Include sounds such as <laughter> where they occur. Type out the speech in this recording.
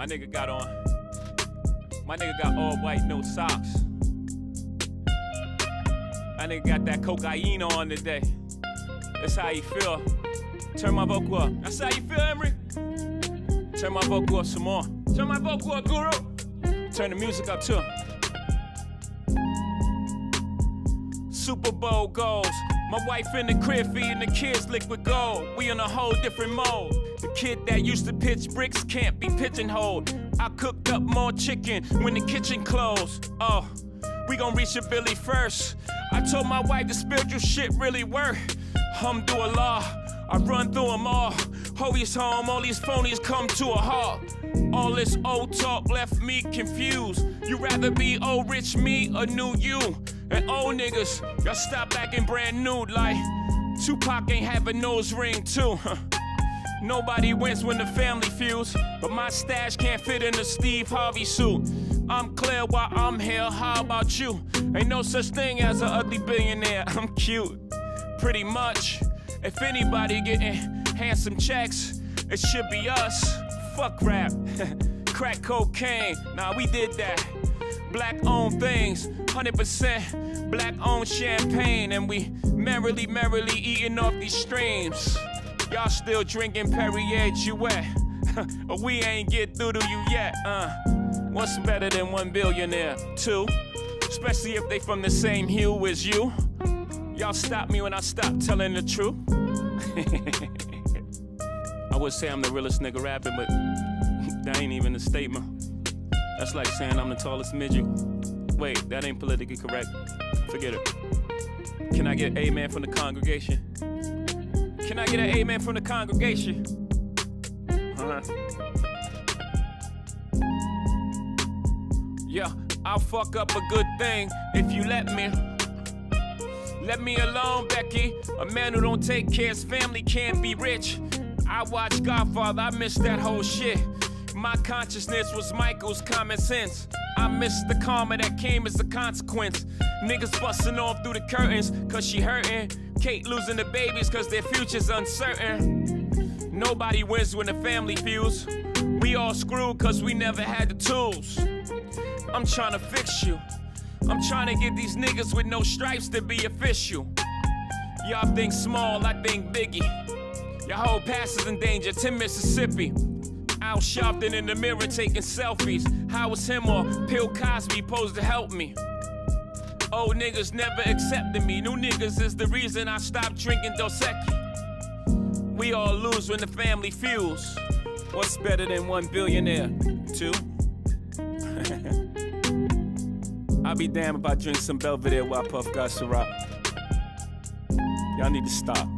My nigga got on. My nigga got all white, no socks. My nigga got that cocaine on today. That's how you feel. Turn my vocal up. That's how you feel, Emery. Turn my vocal up some more. Turn my vocal up, Guru. Turn the music up too. Super Bowl goals. My wife in the crib feeding the kids liquid gold. We in a whole different mode. The kid that used to pitch bricks can't be pigeonholed. I cooked up more chicken when the kitchen closed. Oh, we gon' reach a Billy first. I told my wife the spiritual shit really work. Alhamdulillah, I run through them all. Hovi's home, all these phonies come to a halt. All this old talk left me confused. You rather be old rich me or new you? And old niggas, y'all stop acting brand new like Tupac ain't have a nose ring too. Nobody wins when the family feels, but my stash can't fit in a Steve Harvey suit. I'm clear while I'm here, how about you? Ain't no such thing as an ugly billionaire, I'm cute. Pretty much, if anybody getting handsome checks, it should be us. Fuck rap, <laughs> crack cocaine, nah, we did that. Black owned things, 100% black owned champagne, and we merrily, merrily eating off these streams. Y'all still drinking Perrier Jouet, <laughs> we ain't get through to you yet, uh. What's better than one billionaire? Two, especially if they from the same hue as you. Y'all stop me when I stop telling the truth. <laughs> I would say I'm the realest nigga rapping, but <laughs> that ain't even a statement. That's like saying I'm the tallest midget. Wait, that ain't politically correct. Forget it. Can I get amen from the congregation? Can I get an amen from the congregation? Huh? Yeah, I'll fuck up a good thing if you let me. Let me alone, Becky. A man who don't take care of his family can't be rich. I watched Godfather, I missed that whole shit. My consciousness was Michael's common sense. I miss the karma that came as a consequence. Niggas busting off through the curtains, cause she hurting. Kate losing the babies, cause their future's uncertain. Nobody wins when the family feels. We all screwed, cause we never had the tools. I'm trying to fix you. I'm trying to get these niggas with no stripes to be official. Y'all think small, I think biggie. Your whole past is in danger. Tim, Mississippi. Al Sharpton in the mirror taking selfies. How was him or Bill Cosby posed to help me? Old niggas never accepted me. New niggas is the reason I stopped drinking Dos Equis. We all lose when the family fuels. What's better than one billionaire? Two? <laughs> I'll be damned if I drink some Belvedere while Puff got Ciroc. Y'all need to stop.